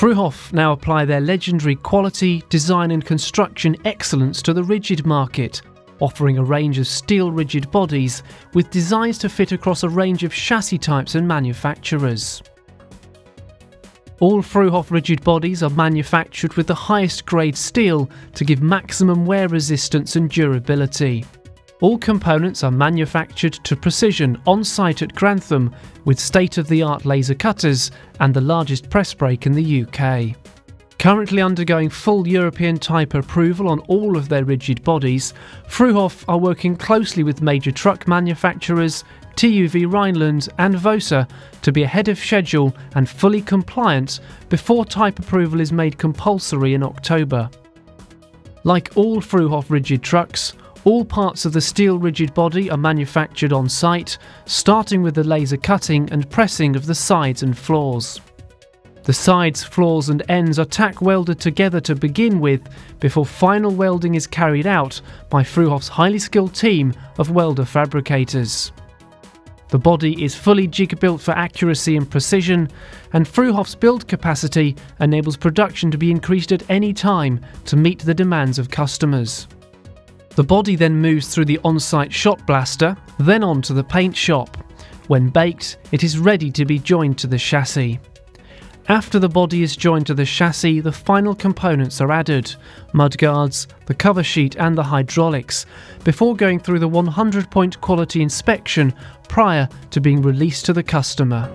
Fruehauf now apply their legendary quality, design and construction excellence to the rigid market, offering a range of steel rigid bodies with designs to fit across a range of chassis types and manufacturers. All Fruehauf rigid bodies are manufactured with the highest grade steel to give maximum wear resistance and durability. All components are manufactured to precision on site at Grantham with state of the art laser cutters and the largest press brake in the UK. Currently undergoing full European type approval on all of their rigid bodies, Fruehauf are working closely with major truck manufacturers, TÜV Rheinland and Vosa to be ahead of schedule and fully compliant before type approval is made compulsory in October. Like all Fruehauf rigid trucks, all parts of the steel rigid body are manufactured on site, starting with the laser cutting and pressing of the sides and floors. The sides, floors and ends are tack welded together to begin with before final welding is carried out by Fruehauf's highly skilled team of welder fabricators. The body is fully jig built for accuracy and precision, and Fruehauf's build capacity enables production to be increased at any time to meet the demands of customers. The body then moves through the on-site shot blaster, then on to the paint shop. When baked, it is ready to be joined to the chassis. After the body is joined to the chassis, the final components are added mudguards, the cover sheet, and the hydraulics, before going through the 100 point quality inspection prior to being released to the customer.